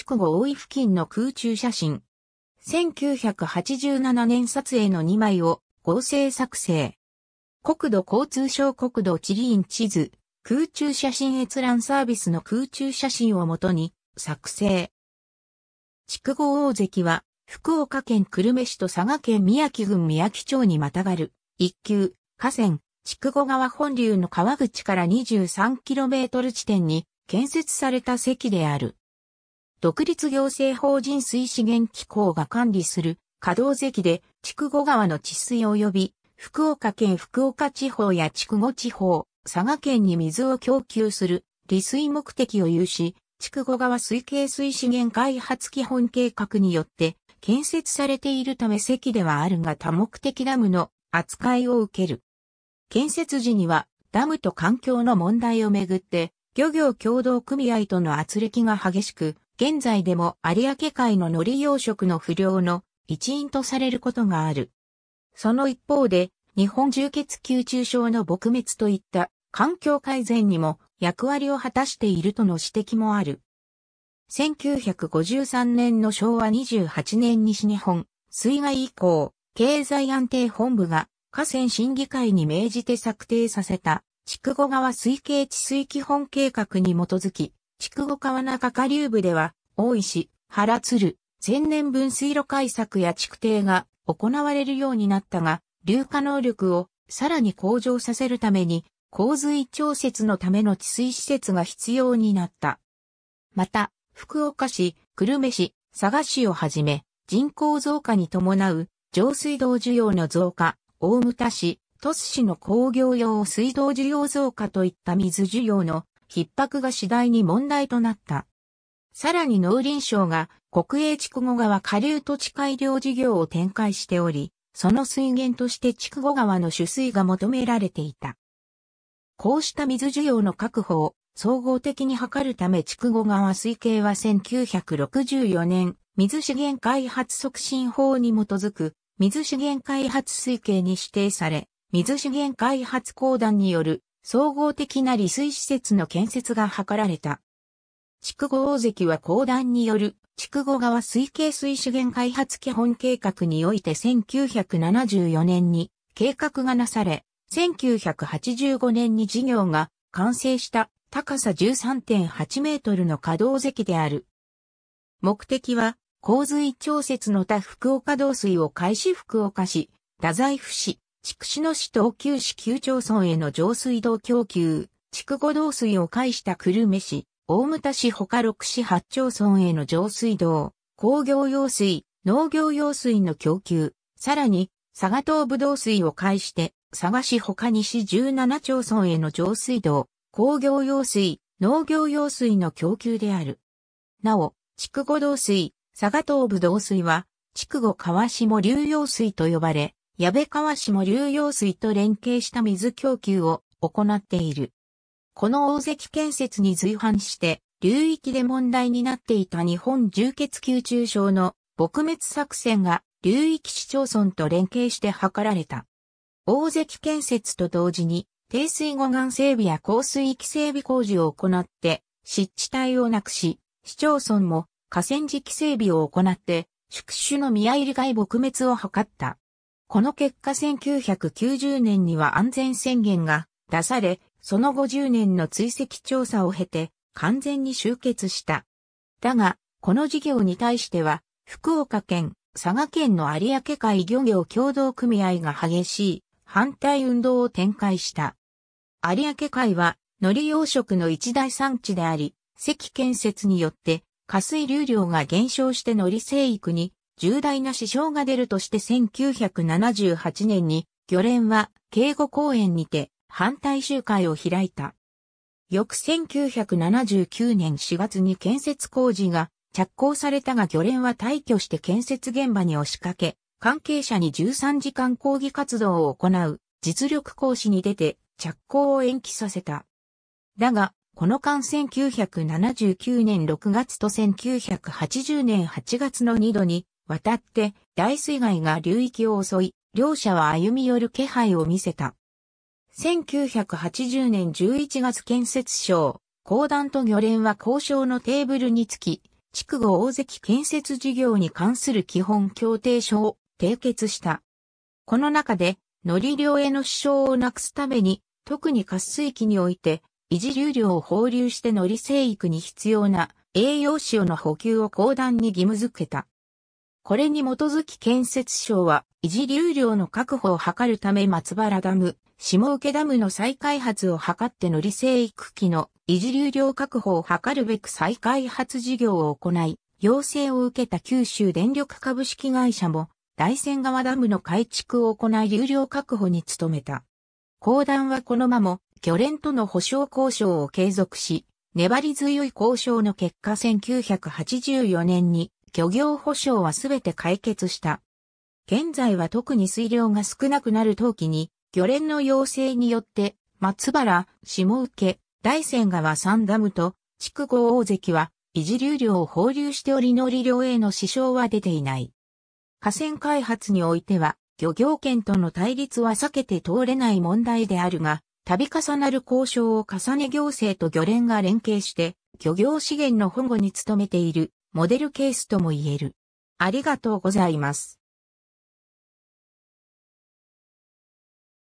筑後大井付近の空中写真。1987年撮影の2枚を合成作成。国土交通省国土地理院地図、空中写真閲覧サービスの空中写真をもとに作成。筑後大関は福岡県久留米市と佐賀県宮城郡宮城町にまたがる一級河川筑後川本流の川口から 23km 地点に建設された堰である。独立行政法人水資源機構が管理する稼働堰で筑後川の治水及び福岡県福岡地方や筑後地方、佐賀県に水を供給する利水目的を有し、筑後川水系水資源開発基本計画によって建設されているため堰ではあるが多目的ダムの扱いを受ける。建設時にはダムと環境の問題をめぐって漁業協同組合との圧力が激しく、現在でも有明海の海苔養殖の不良の一因とされることがある。その一方で、日本重血吸中症の撲滅といった環境改善にも役割を果たしているとの指摘もある。1953年の昭和28年西日本水害以降、経済安定本部が河川審議会に命じて策定させた筑後川水系治水基本計画に基づき、筑後川中下流部では、大石、原鶴、千年分水路開削や築堤が行われるようになったが、流化能力をさらに向上させるために、洪水調節のための治水施設が必要になった。また、福岡市、久留米市、佐賀市をはじめ、人口増加に伴う上水道需要の増加、大牟田市、都市市の工業用水道需要増加といった水需要の逼迫が次第に問題となった。さらに農林省が国営筑後川下流土地改良事業を展開しており、その水源として筑後川の取水が求められていた。こうした水需要の確保を総合的に図るため筑後川水系は1964年、水資源開発促進法に基づく水資源開発水系に指定され、水資源開発公団による総合的な利水施設の建設が図られた。筑後大関は公団による筑後川水系水資源開発基本計画において1974年に計画がなされ、1985年に事業が完成した高さ13.8メートルの稼働堰である。目的は洪水調節の他福岡道水を開始福岡市、太宰府市、筑紫野市東急市旧町村への上水道供給、筑後道水を介した久留米市、大牟田市他六市八町村への上水道、工業用水、農業用水の供給、さらに、佐賀東部道水を介して、佐賀市他西17町村への上水道、工業用水、農業用水の供給である。なお、筑後道水、佐賀東部道水は、筑後川下流用水と呼ばれ、矢部川下流用水と連携した水供給を行っている。この大関建設に随伴して、流域で問題になっていた日本重血吸中症の撲滅作戦が流域市町村と連携して図られた。大関建設と同時に、低水護岸整備や降水域整備工事を行って、湿地帯をなくし、市町村も河川敷整備を行って、宿主の宮入り外撲滅を図った。この結果1990年には安全宣言が出され、その50年の追跡調査を経て完全に終結した。だが、この事業に対しては、福岡県、佐賀県の有明海漁業協同組合が激しい反対運動を展開した。有明海は海苔養殖の一大産地であり、石建設によって下水流量が減少して海苔生育に重大な支障が出るとして1978年に漁連は警護公園にて反対集会を開いた。翌1979年4月に建設工事が着工されたが漁連は退去して建設現場に押しかけ、関係者に13時間抗議活動を行う実力行使に出て着工を延期させた。だが、この間1979年6月と1980年8月の2度にわたって大水害が流域を襲い、両者は歩み寄る気配を見せた。1980年11月建設省、公団と漁連は交渉のテーブルにつき、筑後大関建設事業に関する基本協定書を締結した。この中で、乗り量への支障をなくすために、特に渇水期において、維持流量を放流して乗り生育に必要な栄養塩の補給を公団に義務付けた。これに基づき建設省は維持流量の確保を図るため松原ダム、下請ダムの再開発を図って乗り生育期の維持流量確保を図るべく再開発事業を行い、要請を受けた九州電力株式会社も大仙川ダムの改築を行い流量確保に努めた。公団はこのまま漁連との保証交渉を継続し、粘り強い交渉の結果1984年に漁業保障はすべて解決した。現在は特に水量が少なくなる冬季に漁連の要請によって松原、下請、大仙川三ダムと筑後大関は維持流量を放流しており乗り量への支障は出ていない。河川開発においては漁業権との対立は避けて通れない問題であるが、度重なる交渉を重ね行政と漁連が連携して、漁業資源の保護に努めているモデルケースとも言える。ありがとうございます。